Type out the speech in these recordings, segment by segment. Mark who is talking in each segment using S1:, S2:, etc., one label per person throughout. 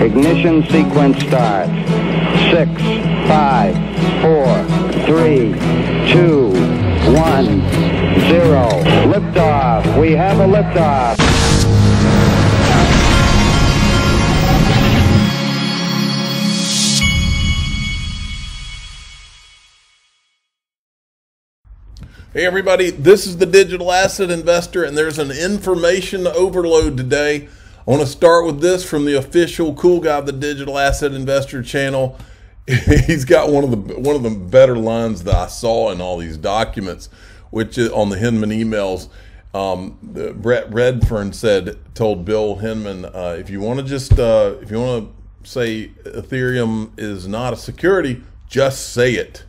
S1: Ignition sequence start. Six, five, four, three, two, one, zero. Liftoff. We have a liftoff.
S2: Hey, everybody, this is the Digital Asset Investor, and there's an information overload today. I want to start with this from the official cool guy of the Digital Asset Investor channel. He's got one of the one of the better lines that I saw in all these documents, which is on the Hinman emails. Um, Brett Redfearn said, told Bill Hinman, uh, if you want to just uh, if you want to say Ethereum is not a security, just say it.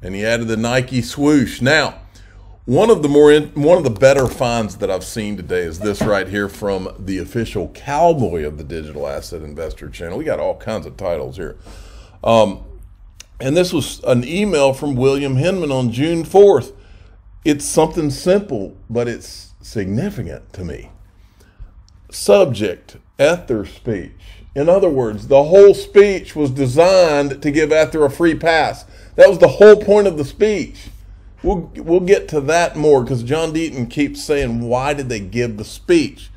S2: And he added the Nike swoosh. Now, one of the more in, one of the better finds that I've seen today is this right here from the official cowboy of the Digital Asset Investor channel. We got all kinds of titles here. Um, and this was an email from William Hinman on June 4th. It's something simple, but it's significant to me. Subject, Ether speech. In other words, the whole speech was designed to give Ether a free pass. That was the whole point of the speech. We'll, we'll get to that more because John Deaton keeps saying, why did they give the speech?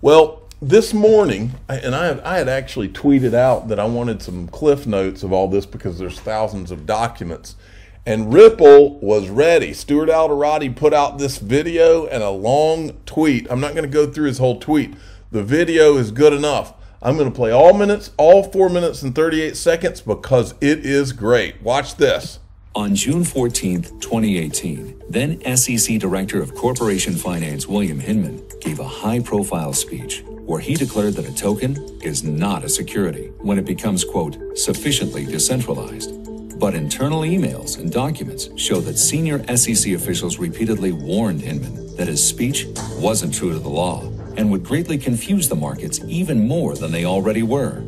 S2: Well, this morning, and I had, I had actually tweeted out that I wanted some cliff notes of all this because there's thousands of documents. And Ripple was ready. Stuart Alderoty put out this video and a long tweet. I'm not going to go through his whole tweet. The video is good enough. I'm going to play all minutes, all four minutes and 38 seconds because it is great. Watch this.
S3: On June 14, 2018, then SEC Director of Corporation Finance William Hinman gave a high profile speech where he declared that a token is not a security when it becomes, quote, sufficiently decentralized. But internal emails and documents show that senior SEC officials repeatedly warned Hinman that his speech wasn't true to the law and would greatly confuse the markets even more than they already were.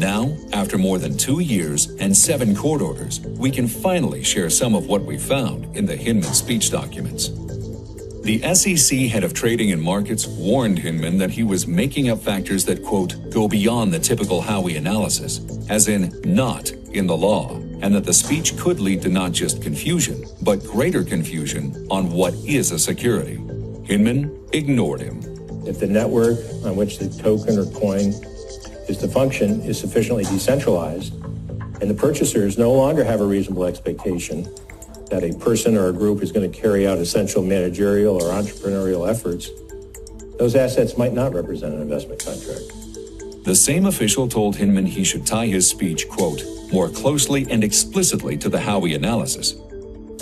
S3: Now, after more than two years and seven court orders, we can finally share some of what we found in the Hinman speech documents. The SEC head of trading and markets warned Hinman that he was making up factors that, quote, go beyond the typical Howey analysis, as in not in the law, and that the speech could lead to not just confusion, but greater confusion on what is a security. Hinman ignored him.
S4: If the network on which the token or coin is the function is sufficiently decentralized and the purchasers no longer have a reasonable expectation that a person or a group is going to carry out essential managerial or entrepreneurial efforts, those assets might not represent an investment contract.
S3: The same official told Hinman he should tie his speech, quote, more closely and explicitly to the Howey analysis.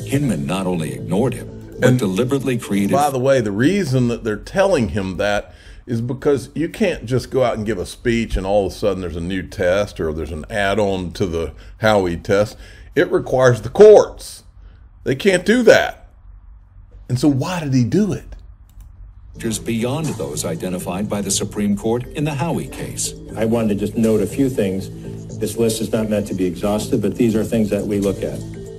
S3: Hinman not only ignored him, but and deliberately created.
S2: By the way, the reason that they're telling him that is because you can't just go out and give a speech and all of a sudden there's a new test or there's an add-on to the Howey test. It requires the courts. They can't do that. And so why did he do it?
S3: Just beyond those identified by the Supreme Court in the Howey case.
S4: I wanted to just note a few things. This list is not meant to be exhaustive, but these are things that we look at.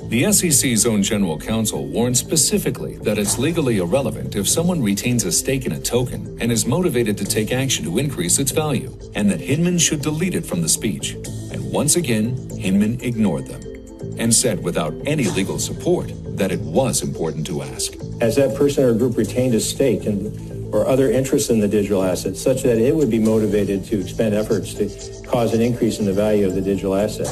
S3: The SEC's own general counsel warned specifically that it's legally irrelevant if someone retains a stake in a token and is motivated to take action to increase its value, and that Hinman should delete it from the speech. And once again, Hinman ignored them and said without any legal support that it was important to ask.
S4: Has that person or group retained a stake in, or other interests in the digital asset such that it would be motivated to expend efforts to cause an increase in the value of the digital asset?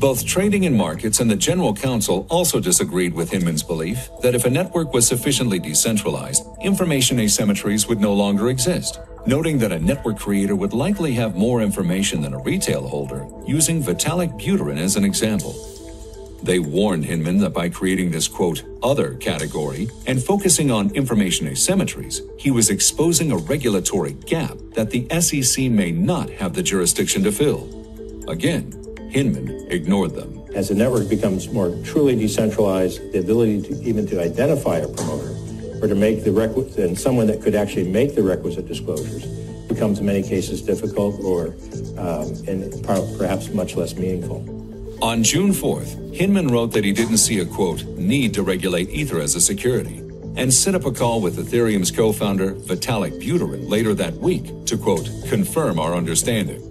S3: Both Trading and Markets and the General Counsel also disagreed with Hinman's belief that if a network was sufficiently decentralized, information asymmetries would no longer exist, noting that a network creator would likely have more information than a retail holder, using Vitalik Buterin as an example. They warned Hinman that by creating this quote, other category and focusing on information asymmetries, he was exposing a regulatory gap that the SEC may not have the jurisdiction to fill. Again, Hinman ignored them.
S4: As the network becomes more truly decentralized, the ability to even to identify a promoter or to make the requisite, and someone that could actually make the requisite disclosures becomes in many cases difficult or um, and perhaps much less meaningful.
S3: On June 4th, Hinman wrote that he didn't see a quote, need to regulate Ether as a security, and set up a call with Ethereum's co-founder Vitalik Buterin later that week to quote, confirm our understanding.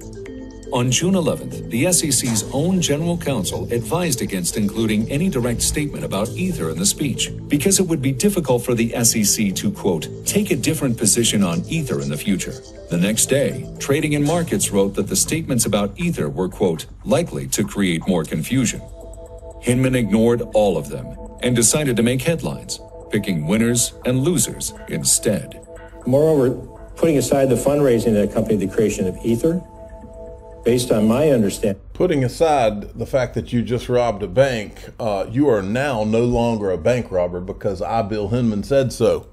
S3: On June 11th, the SEC's own general counsel advised against including any direct statement about Ether in the speech because it would be difficult for the SEC to, quote, take a different position on Ether in the future. The next day, Trading and Markets wrote that the statements about Ether were, quote, likely to create more confusion. Hinman ignored all of them and decided to make headlines, picking winners and losers instead.
S4: Moreover, putting aside the fundraising that accompanied the creation of Ether, based on my understanding.
S2: Putting aside the fact that you just robbed a bank, uh, you are now no longer a bank robber because I, Bill Hinman, said so.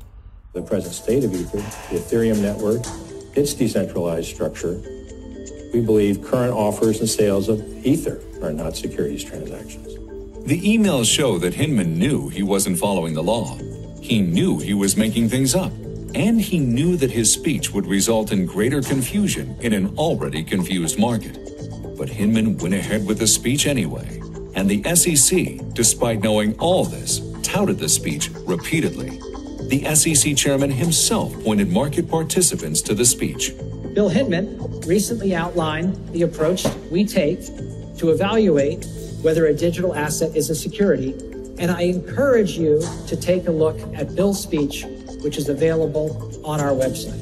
S4: The present state of Ether, the Ethereum network, its decentralized structure, we believe current offers and sales of Ether are not securities transactions.
S3: The emails show that Hinman knew he wasn't following the law. He knew he was making things up. And he knew that his speech would result in greater confusion in an already confused market. But Hinman went ahead with the speech anyway. And the SEC, despite knowing all this, touted the speech repeatedly. The SEC chairman himself pointed market participants to the speech.
S5: Bill Hinman recently outlined the approach we take to evaluate whether a digital asset is a security, and I encourage you to take a look at Bill's speech which is available on our website.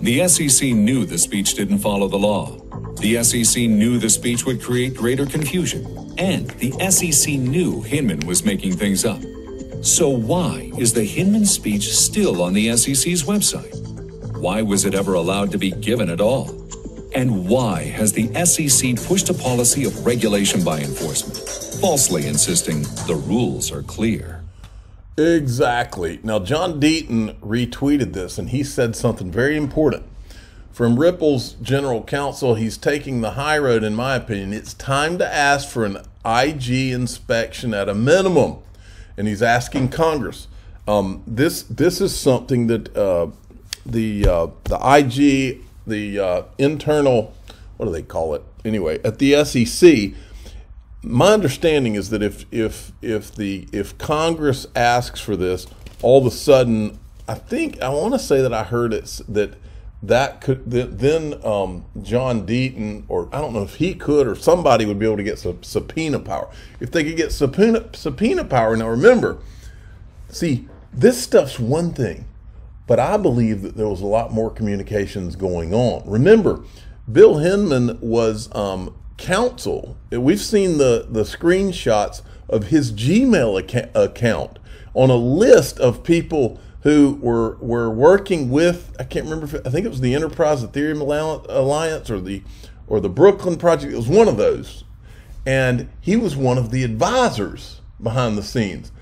S3: The SEC knew the speech didn't follow the law. The SEC knew the speech would create greater confusion. And the SEC knew Hinman was making things up. So why is the Hinman speech still on the SEC's website? Why was it ever allowed to be given at all? And why has the SEC pushed a policy of regulation by enforcement, falsely insisting the rules are clear?
S2: Exactly. Now, John Deaton retweeted this and he said something very important. From Ripple's general counsel, he's taking the high road, in my opinion. It's time to ask for an IG inspection at a minimum. And he's asking Congress. Um, this this is something that uh, the uh, the IG, the uh, internal, what do they call it? Anyway, at the SEC, my understanding is that if if if the if Congress asks for this, all of a sudden, I think I want to say that I heard it that that could that then um, John Deaton or I don't know if he could or somebody would be able to get some subpoena power. If they could get subpoena subpoena power, now remember, see this stuff's one thing, but I believe that there was a lot more communications going on. Remember, Bill Hinman was um, counsel. We've seen the, the screenshots of his Gmail account, account on a list of people who were were working with. I can't remember. If, I think it was the Enterprise Ethereum Alliance or the or the Brooklyn Project. It was one of those, and he was one of the advisors behind the scenes.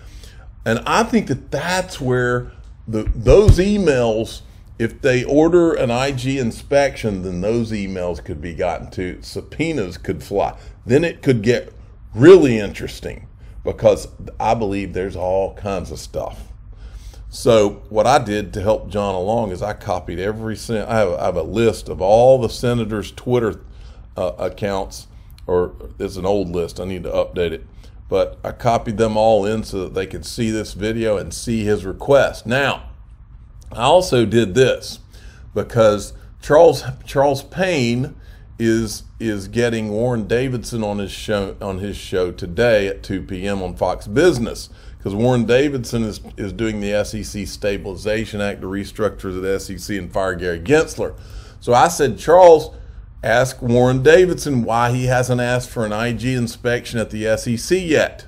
S2: And I think that that's where the those emails if they order an IG inspection, then those emails could be gotten to, subpoenas could fly. Then it could get really interesting because I believe there's all kinds of stuff. So what I did to help John along is I copied every sen- I have, I have a list of all the senators' Twitter uh, accounts, or it's an old list. I need to update it, but I copied them all in so that they could see this video and see his request. Now I also did this because Charles Charles Payne is is getting Warren Davidson on his show on his show today at 2 p.m. on Fox Business because Warren Davidson is is doing the SEC Stabilization Act to restructure the SEC and fire Gary Gensler. So I said, Charles, ask Warren Davidson why he hasn't asked for an IG inspection at the SEC yet,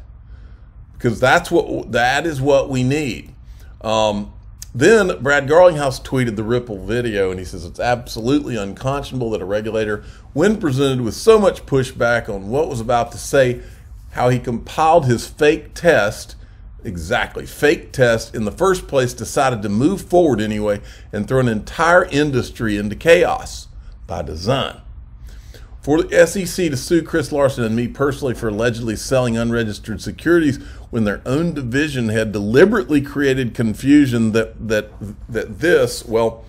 S2: because that's what that is what we need. Um, then Brad Garlinghouse tweeted the Ripple video and he says it's absolutely unconscionable that a regulator, when presented with so much pushback on what was about to say, how he compiled his fake test, exactly, fake test in the first place, decided to move forward anyway and throw an entire industry into chaos by design. For the SEC to sue Chris Larsen and me personally for allegedly selling unregistered securities when their own division had deliberately created confusion that that that this well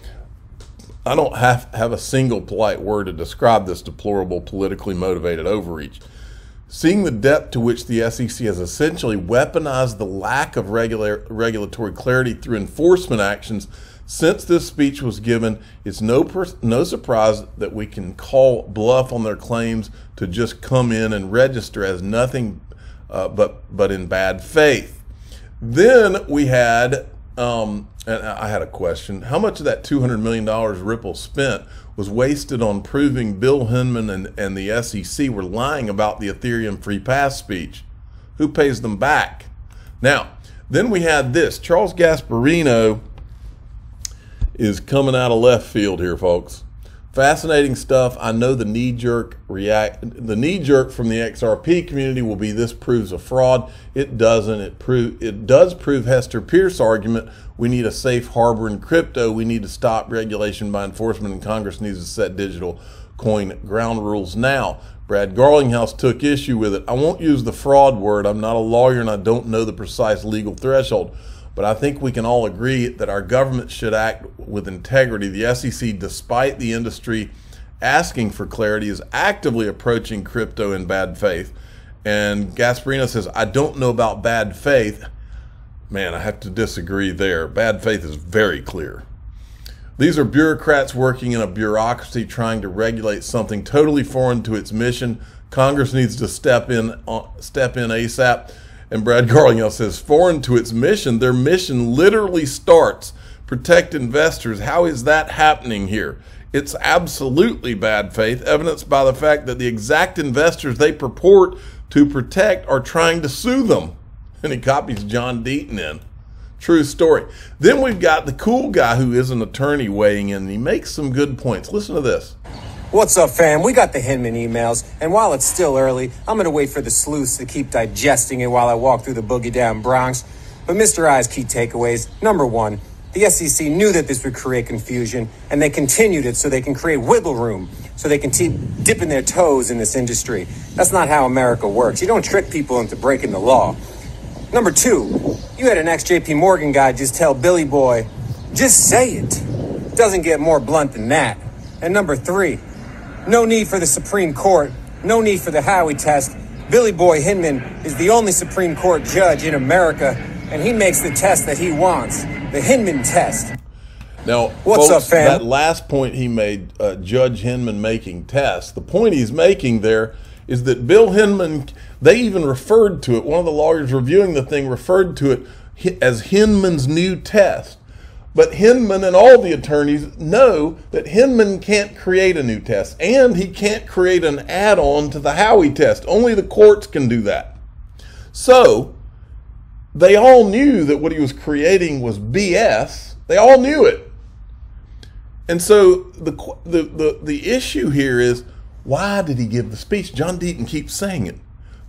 S2: I don't have have a single polite word to describe this deplorable politically motivated overreach. Seeing the depth to which the SEC has essentially weaponized the lack of regular, regulatory clarity through enforcement actions Since this speech was given, it's no no surprise that we can call bluff on their claims to just come in and register as nothing uh, but but in bad faith. Then we had, um, and I had a question: How much of that two hundred million dollars Ripple spent was wasted on proving Bill Hinman and, and the SEC were lying about the Ethereum free pass speech? Who pays them back? Now, then we had this: Charles Gasparino is coming out of left field here, folks. Fascinating stuff. I know the knee jerk react the knee jerk from the XRP community will be this proves a fraud. It doesn't. It prove it does prove Hester Peirce argument. We need a safe harbor in crypto. We need to stop regulation by enforcement, and Congress needs to set digital coin ground rules now. Brad Garlinghouse took issue with it. I won't use the fraud word. I'm not a lawyer and I don't know the precise legal threshold. But I think we can all agree that our government should act with integrity. The SEC, despite the industry asking for clarity, is actively approaching crypto in bad faith. And Gasparino says, I don't know about bad faith. Man, I have to disagree there. Bad faith is very clear. These are bureaucrats working in a bureaucracy trying to regulate something totally foreign to its mission. Congress needs to step in, uh, step in ASAP. And Brad Garlinghouse says, foreign to its mission, their mission literally starts protect investors. How is that happening here? It's absolutely bad faith, evidenced by the fact that the exact investors they purport to protect are trying to sue them. And he copies John Deaton in. True story. Then we've got the cool guy who is an attorney weighing in, and he makes some good points. Listen to this.
S6: What's up, fam? We got the Hinman emails, and while it's still early, I'm gonna wait for the sleuths to keep digesting it while I walk through the boogie down Bronx. But Mr. I's key takeaways number one, the SEC knew that this would create confusion, and they continued it so they can create wiggle room, so they can keep dipping their toes in this industry. That's not how America works. You don't trick people into breaking the law. Number two, you had an ex JP Morgan guy just tell Billy Boy, just say it. Doesn't get more blunt than that. And number three, no need for the Supreme Court. No need for the Howey test. Billy Boy Hinman is the only Supreme Court judge in America, and he makes the test that he wants the Hinman test.
S2: Now,
S6: What's
S2: folks,
S6: up, fam?
S2: That last point he made, uh, Judge Hinman making tests. The point he's making there is that Bill Hinman. They even referred to it. One of the lawyers reviewing the thing referred to it as Hinman's new test. But Hinman and all the attorneys know that Hinman can't create a new test, and he can't create an add-on to the Howey test. Only the courts can do that. So they all knew that what he was creating was BS. They all knew it. And so the the the, the issue here is why did he give the speech? John Deaton keeps saying it.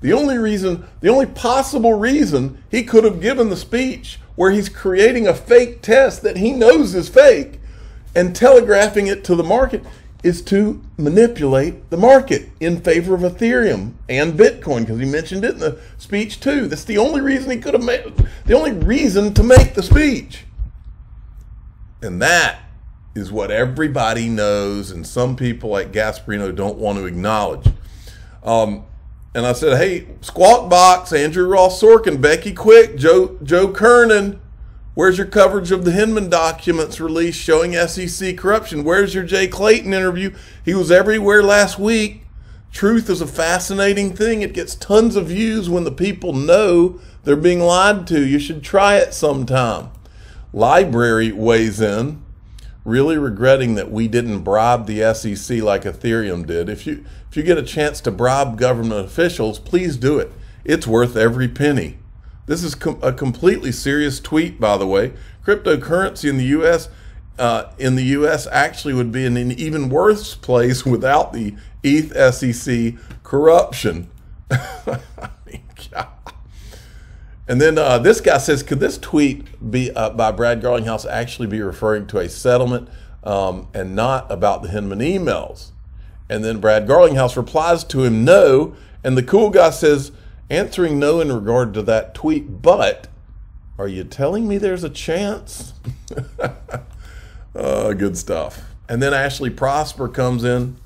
S2: The only reason, the only possible reason he could have given the speech where he's creating a fake test that he knows is fake and telegraphing it to the market is to manipulate the market in favor of Ethereum and Bitcoin because he mentioned it in the speech too. That's the only reason he could have made the only reason to make the speech. And that is what everybody knows, and some people like Gasparino don't want to acknowledge. Um, and I said, "Hey, Squawk Box, Andrew Ross Sorkin, Becky Quick, Joe Joe Kernan, where's your coverage of the Hinman documents released showing SEC corruption? Where's your Jay Clayton interview? He was everywhere last week. Truth is a fascinating thing. It gets tons of views when the people know they're being lied to. You should try it sometime." Library weighs in really regretting that we didn't bribe the SEC like Ethereum did. If you if you get a chance to bribe government officials, please do it. It's worth every penny. This is com- a completely serious tweet, by the way. Cryptocurrency in the U.S. Uh, in the U.S. actually would be in an even worse place without the ETH SEC corruption. I mean, God. And then uh, this guy says, could this tweet be uh, by Brad Garlinghouse actually be referring to a settlement um, and not about the Hinman emails? And then Brad Garlinghouse replies to him, no. And the cool guy says, answering no in regard to that tweet, but are you telling me there's a chance? uh, good stuff. And then Ashley Prosper comes in.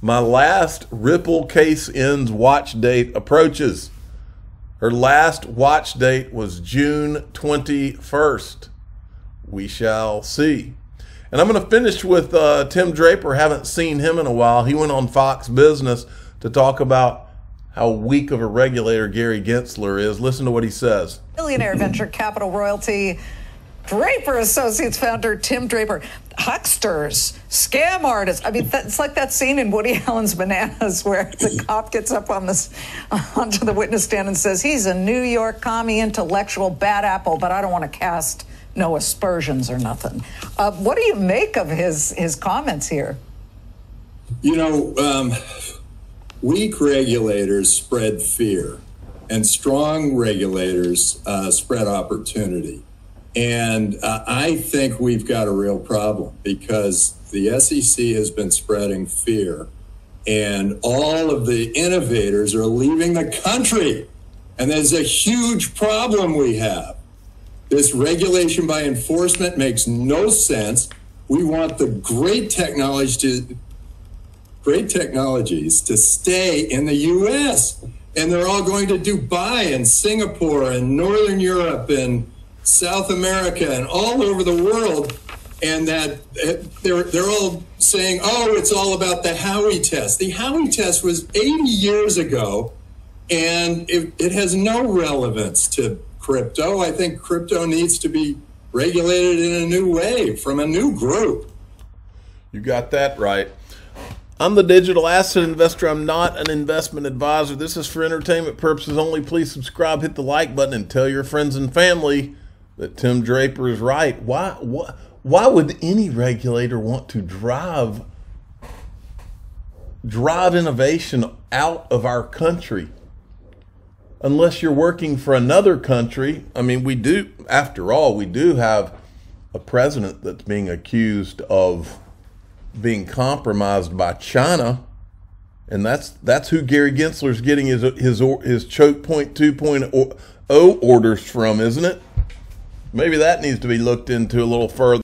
S2: My last Ripple case ends watch date approaches. Her last watch date was June 21st. We shall see. And I'm going to finish with uh, Tim Draper. Haven't seen him in a while. He went on Fox Business to talk about how weak of a regulator Gary Gensler is. Listen to what he says.
S7: Billionaire venture capital royalty Draper Associates founder Tim Draper, hucksters, scam artists. I mean, it's like that scene in Woody Allen's Bananas where the cop gets up on this onto the witness stand and says he's a New York commie intellectual bad apple, but I don't want to cast no aspersions or nothing. Uh, what do you make of his his comments here?
S8: You know, um, weak regulators spread fear, and strong regulators uh, spread opportunity. And uh, I think we've got a real problem because the SEC has been spreading fear, and all of the innovators are leaving the country. And there's a huge problem we have. This regulation by enforcement makes no sense. We want the great technology to great technologies to stay in the US. And they're all going to Dubai and Singapore and Northern Europe and South America and all over the world, and that eh, they're they're all saying, "Oh, it's all about the Howey test." The Howey test was 80 years ago, and it, it has no relevance to crypto. I think crypto needs to be regulated in a new way from a new group.
S2: You got that right. I'm the digital asset investor. I'm not an investment advisor. This is for entertainment purposes only. Please subscribe, hit the like button, and tell your friends and family that Tim Draper is right. Why, why, why would any regulator want to drive drive innovation out of our country? Unless you're working for another country. I mean, we do, after all, we do have a president that's being accused of being compromised by China. And that's that's who Gary Gensler's getting his his his choke point 2.0 orders from, isn't it? Maybe that needs to be looked into a little further.